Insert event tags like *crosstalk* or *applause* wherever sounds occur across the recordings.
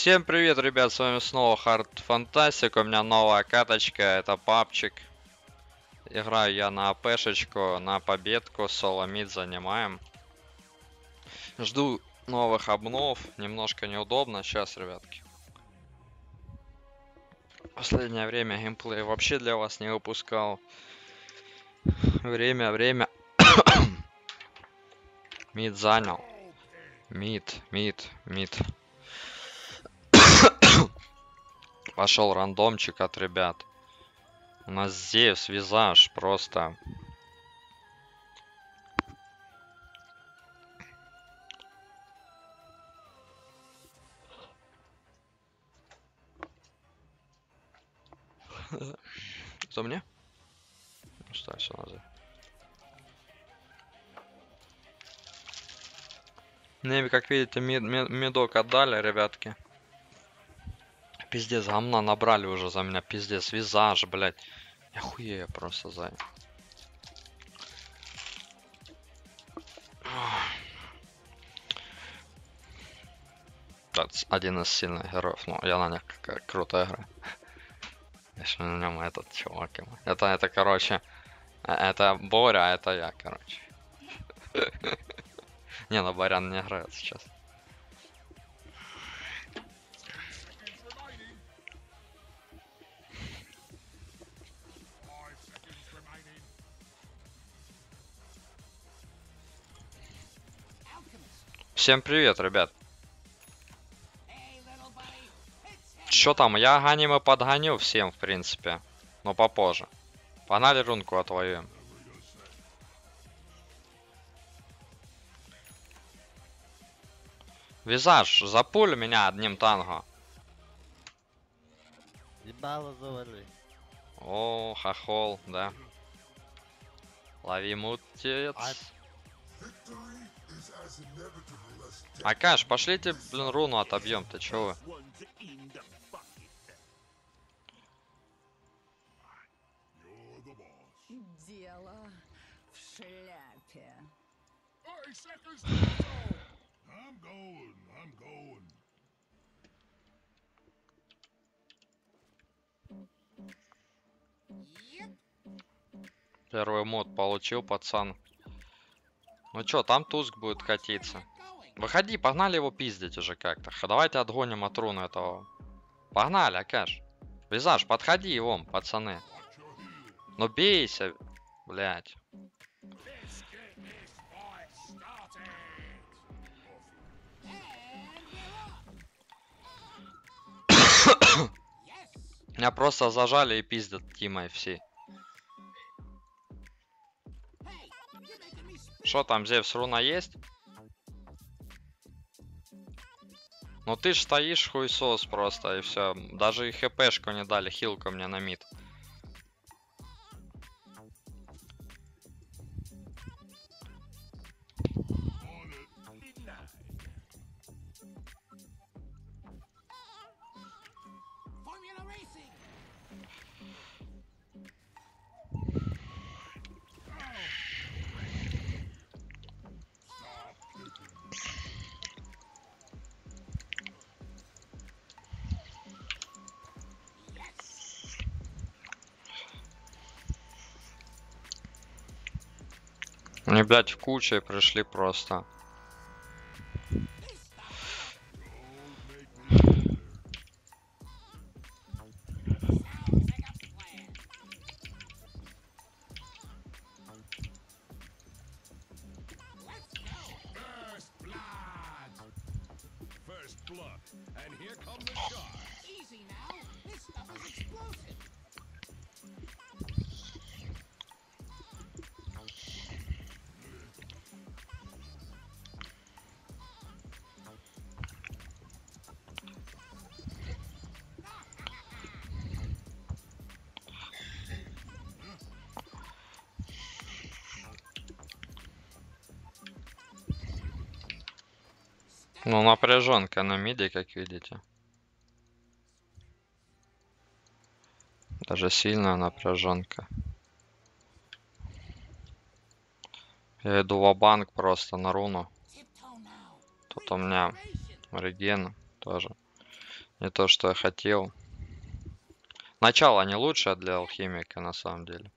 Всем привет, ребят, с вами снова Hard Fantastic, у меня новая каточка, это папчик. Играю я на АПшечку, на победку, соло мид занимаем. Жду новых обнов, немножко неудобно сейчас, ребятки. Последнее время геймплей вообще для вас не выпускал. Время, время. *coughs* Мид занял. Мид, мид, мид. Пошел рандомчик от ребят. У нас здесь визаж просто. *laughs* Что мне? Ну что, все назад. Мне, как видите, мид, мид, медок отдали, ребятки. Пиздец, гамна набрали уже за меня, пиздец, визаж, блядь. Я хуею просто за. Это один из сильных героев, но я на них как круто играю. Если на нем этот чувак. ему. Это, это, короче, э, это Боря, а это я, короче. *laughs* Не, ну Борян не играет сейчас. Всем привет, ребят. Чё там, я аниме подгоню всем, в принципе. Но попозже. Погнали рунку отвоюем. Визаж, запуль меня одним танго. Ебало завали. О, хохол, да. Лови мутец. А- Акаш, пошлите, блин, руну отобьем, ты вы? Дело в шляпе. I'm going, I'm going. Первый мод получил, пацан. Ну чё, там Туск будет катиться. Выходи, погнали его пиздить уже как-то. Давайте отгоним от руны этого. Погнали, Акаш. Визаж, подходи его, пацаны. Ну бейся, блядь. *coughs* Меня просто зажали и пиздят Тимой все. Что там, Зевс, руна есть? Ну ты ж стоишь хуесос просто, и все. Даже и хпшку не дали, хилку мне на мид. Блядь, в куче пришли просто. Ну, напряженка на миде, как видите. Даже сильная напряженка. Я иду в банк просто на руну. Тут у меня реген тоже. Не то, что я хотел. Начало не лучшее для алхимика, на самом деле.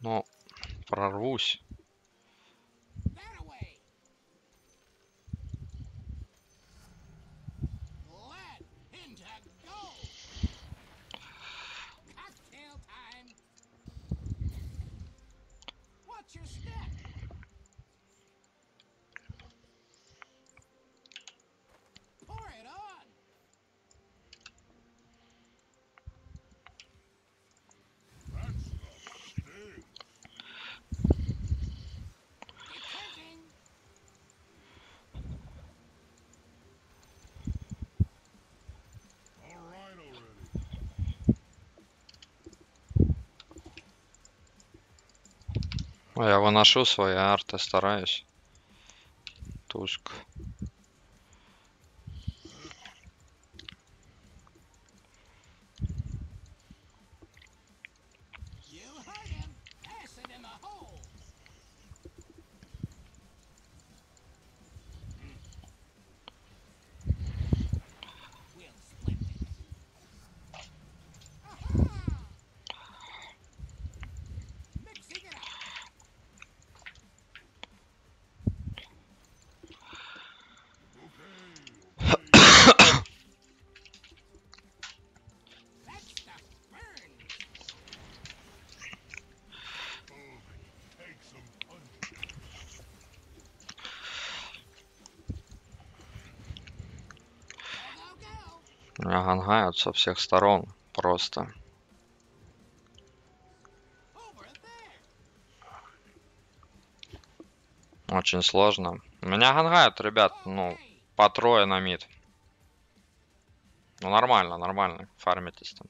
Но прорвусь. Я выношу свои арты, стараюсь. Туск. Меня гангают со всех сторон. Просто. Очень сложно. Меня гангают, ребят, ну, по трое на мид. Ну, нормально, нормально. Фармитесь там.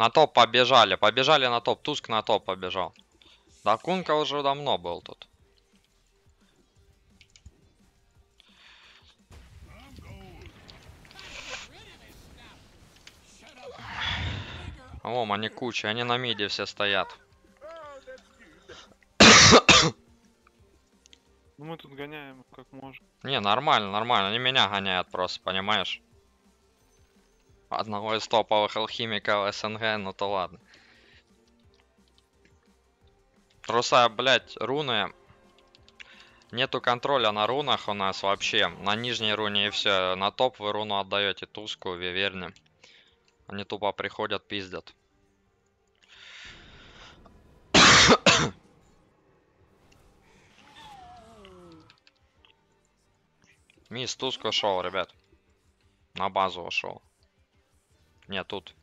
На топ побежали. Побежали на топ. Туск на топ побежал. Да Кунка уже давно был тут. О, они куча. Они на миде все стоят. Ну мы тут гоняем как можем. Не, нормально, нормально. Они меня гоняют просто, понимаешь? Одного из топовых алхимиков СНГ, ну то ладно. Просто, блядь, руны. Нету контроля на рунах у нас вообще. На нижней руне и все. На топ вы руну отдаете туску, виверни. Они тупо приходят, пиздят. *coughs* Мисс Туск ушел, ребят. На базу ушел. Не, тут.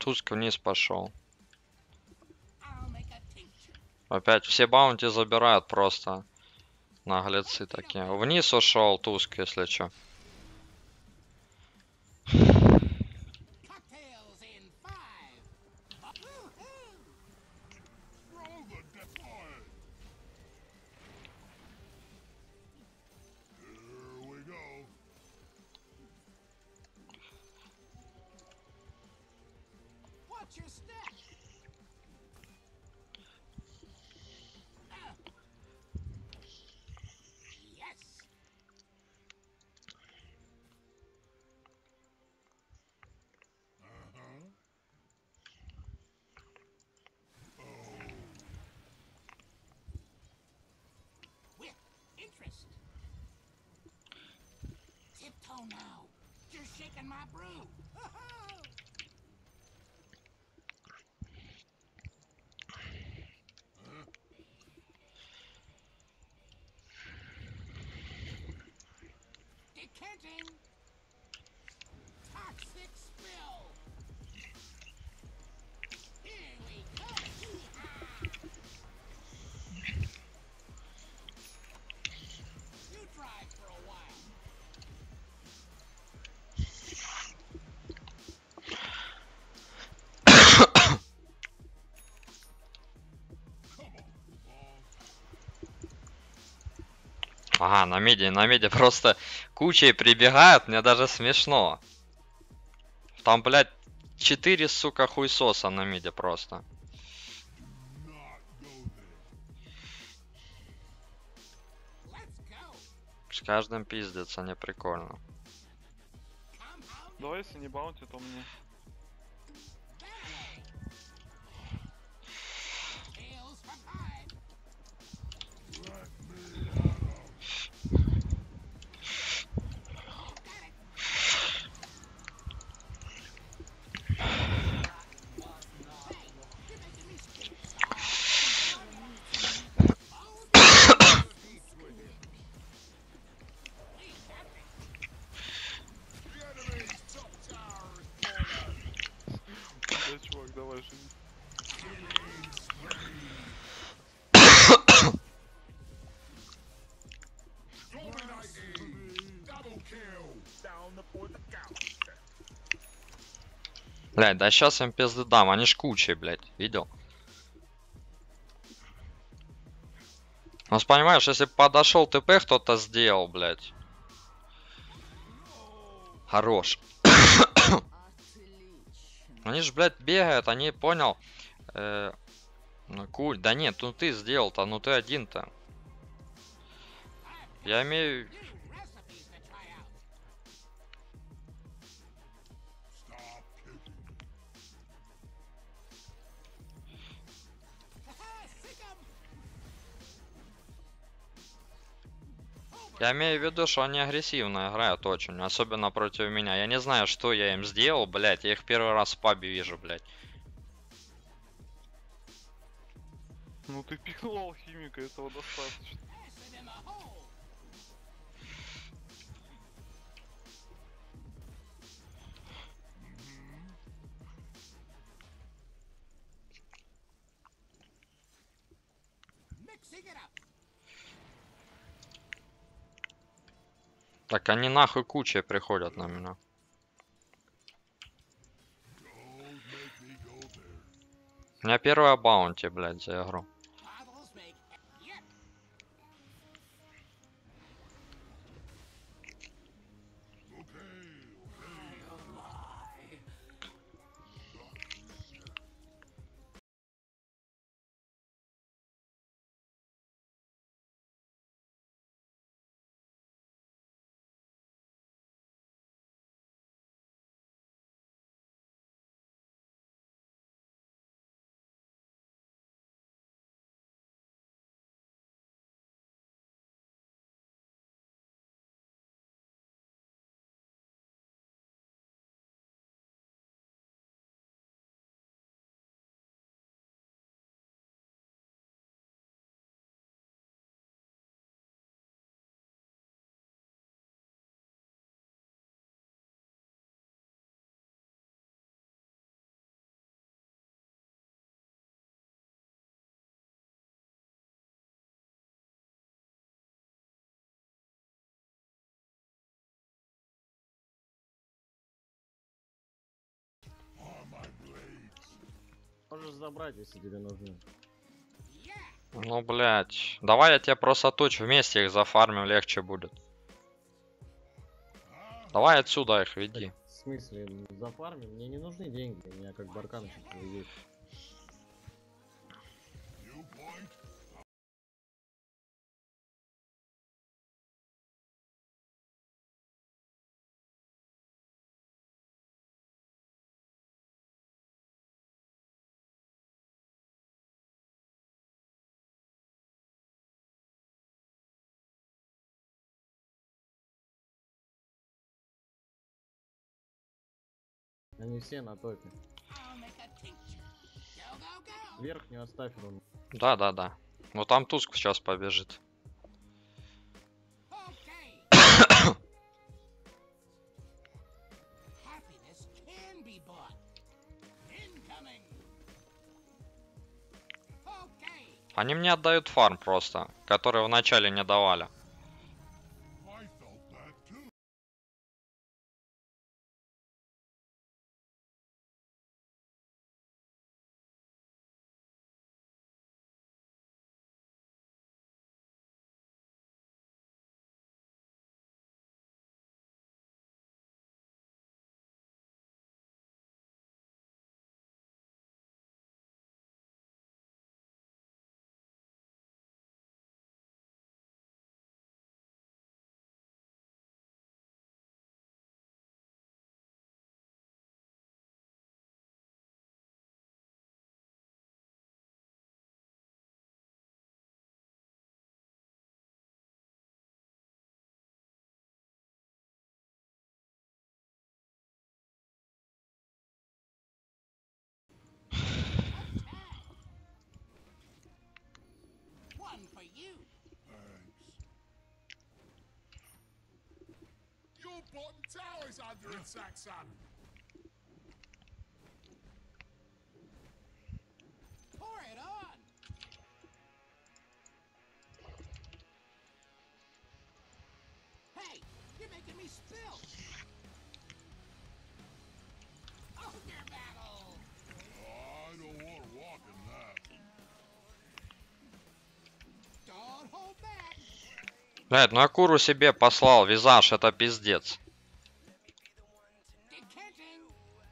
Туск вниз пошел. Опять все баунти забирают просто. Наглецы такие. Вниз ушел Туск, если что. What's your step? Yes. Uh-huh. Oh, With interest. Tiptoe now. You're shaking my brew. *laughs* Engaging! Ага, на миде, на миде *laughs* просто кучей прибегают, мне даже смешно. Там, блядь, 4, сука, хуйсоса на миде просто. С каждым пиздится, не прикольно. Давай, если не баунти, то мне. Блядь, да сейчас им пизды дам, они ж кучей, блядь, видел? Ну, понимаешь, если подошел ТП, кто-то сделал, блядь. Хорош. *coughs* Они ж, блядь, бегают, они, понял? Э, ну, куль, да нет, ну ты сделал-то, ну ты один-то. Я имею... Я имею в виду, что они агрессивно играют очень, особенно против меня. Я не знаю, что я им сделал, блядь, я их первый раз в пабе вижу, блядь. Ну ты пикнул алхимика, этого достаточно. Так они нахуй кучей приходят на меня. У меня первая баунти, блядь, за игру. Можешь забрать, если тебе нужны. Ну, блядь. Давай я тебе просто туч вместе их зафармим, легче будет. Давай отсюда их веди. В смысле, зафармим? Мне не нужны деньги, у меня как барканчик есть. Они все на топе. Верхнюю оставь рун. Да, да, да. Вот там Туск сейчас побежит. Они мне отдают фарм просто, который вначале не давали. Bottom tower's under attack, son. Pour it on. Hey, you're making me spill. Блядь, ну я куру себе послал, визаж, это пиздец.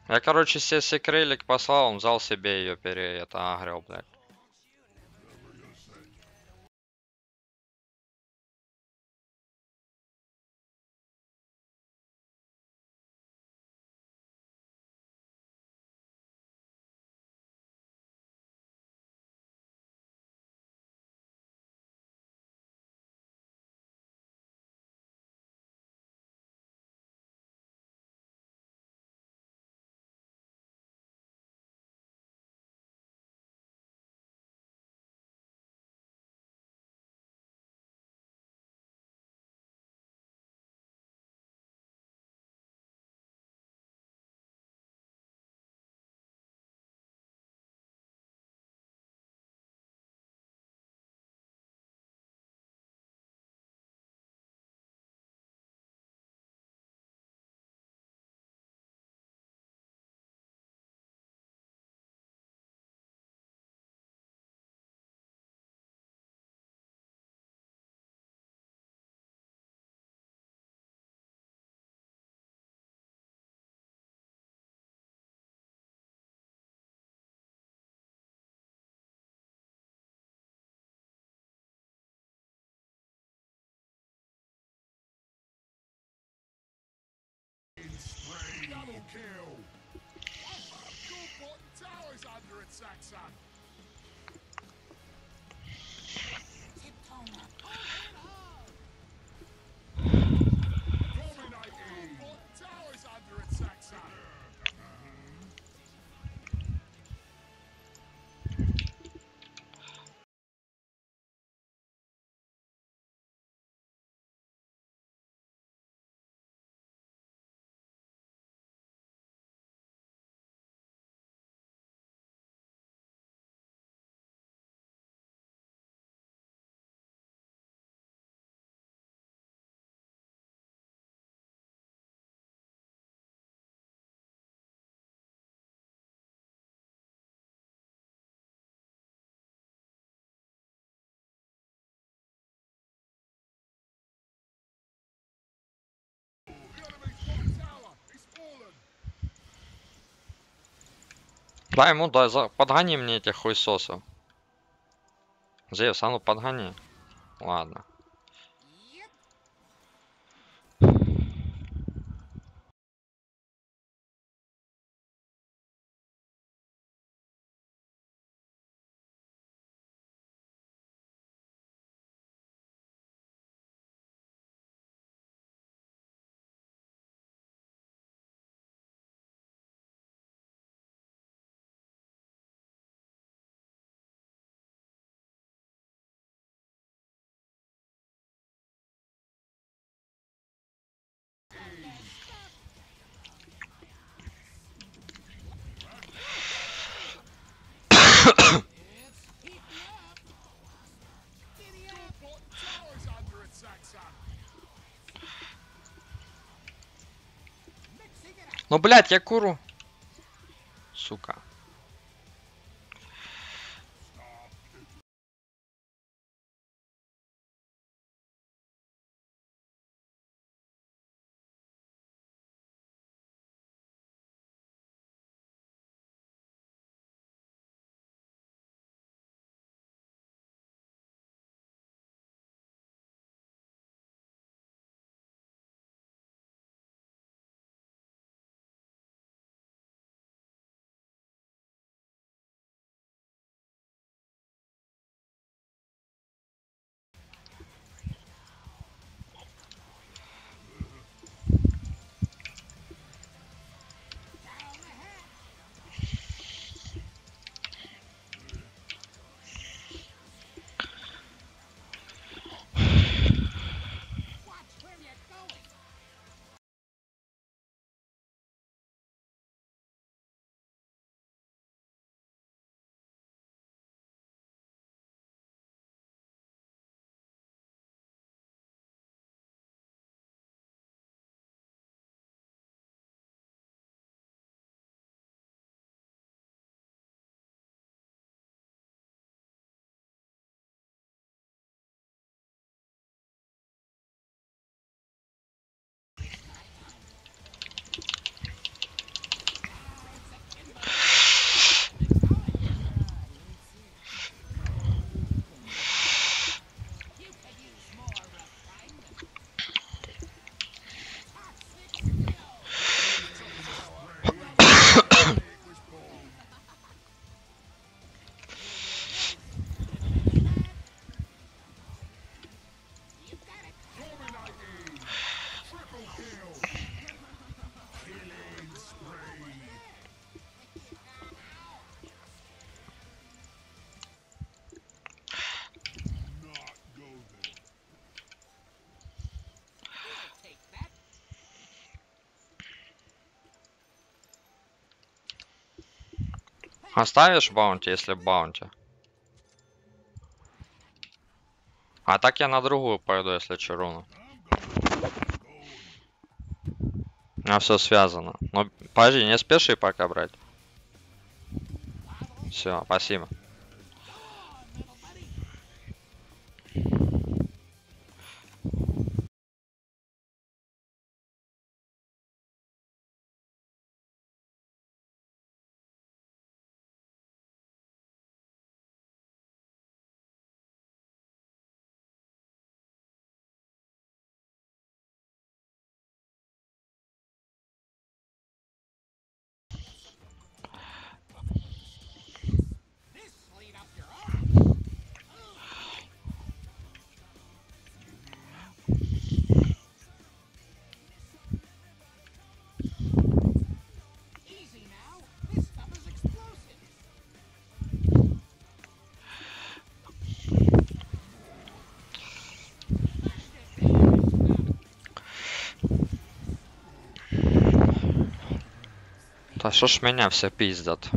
Я, короче, себе секрелик послал, он взял себе ее пере... это агрел, блядь. Son. Дай ему, дай, за... подгони мне этих хуесосов. Зевс, а ну подгони. Ладно. Ну, блядь, я куру. Сука. Оставишь баунти, если баунти? А так я на другую пойду, если че руну. У меня все связано. Ну, подожди, не спеши пока брать. Все, спасибо. Да что ж меня все пиздят?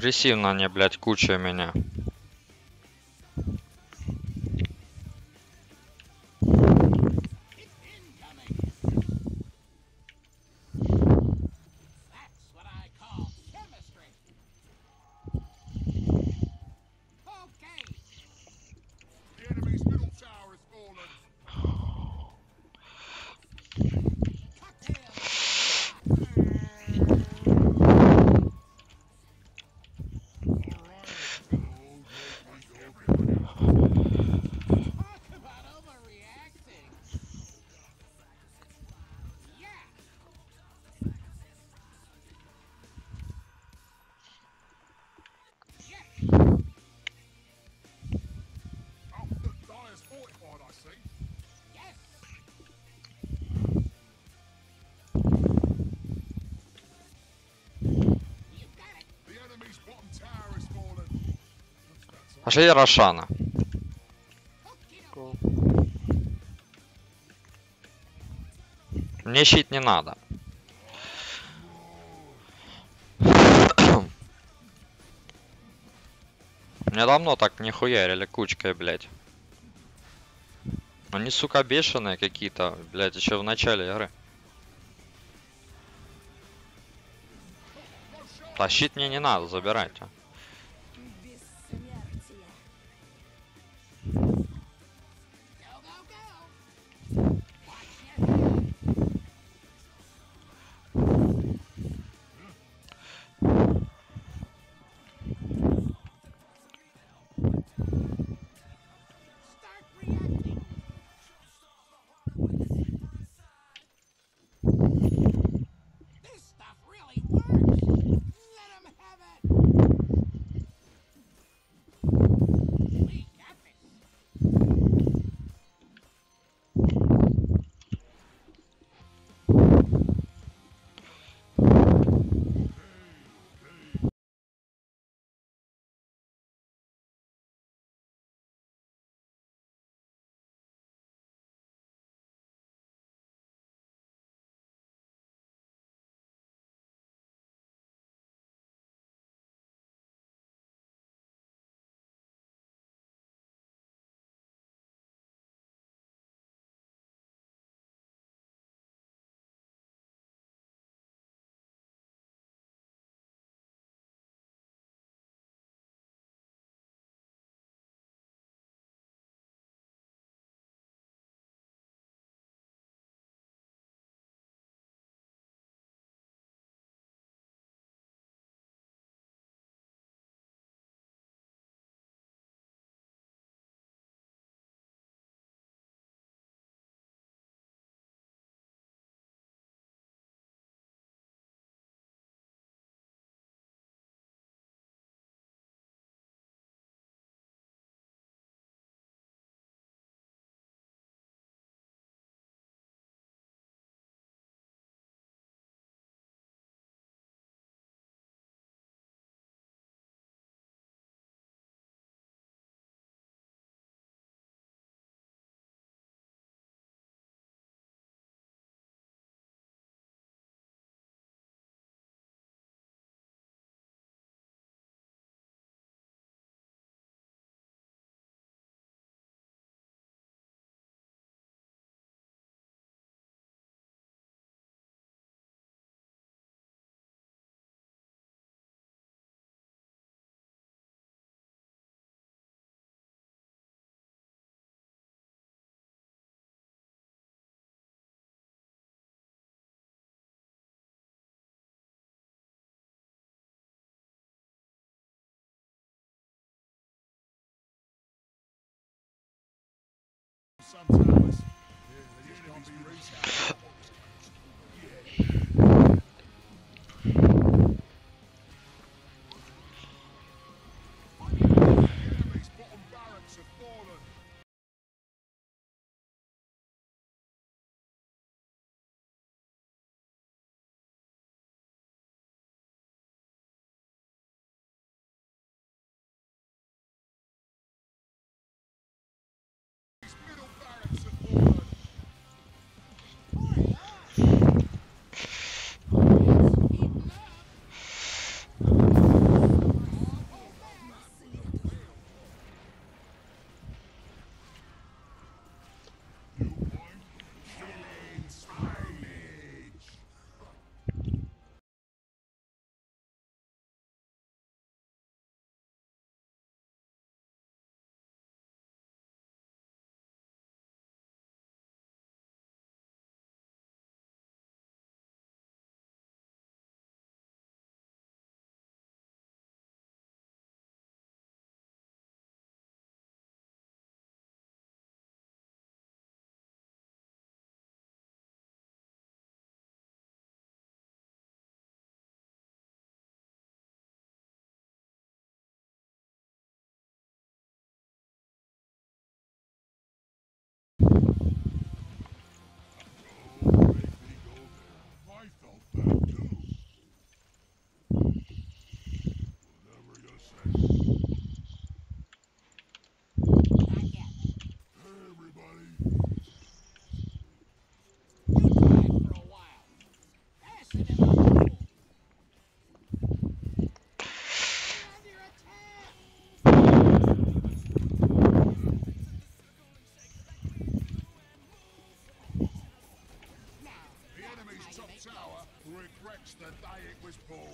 Агрессивно они, блядь, куча меня. Пошли Рошана. Кого? Мне щит не надо. *coughs* Мне давно так не хуярили кучкой, блядь. Они, сука, бешеные какие-то, блядь, еще в начале игры. Щит мне не надо, забирайте. sometimes. The day it was born.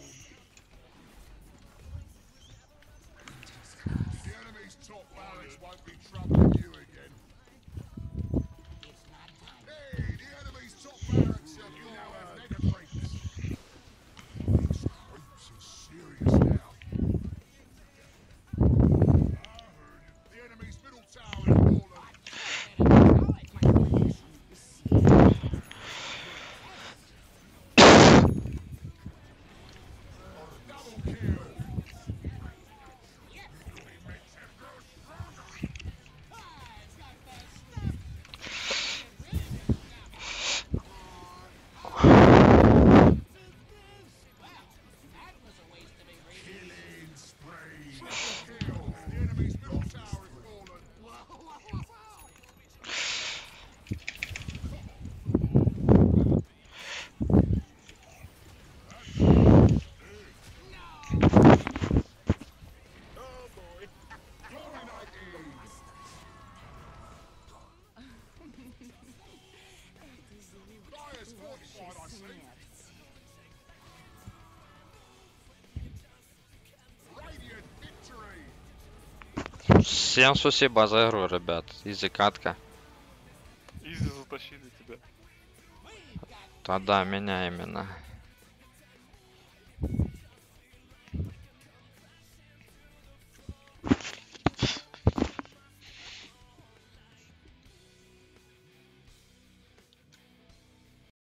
Всем спасибо за игру, ребят. Изи катка. Изи затащили тебя. Да-да, меня именно.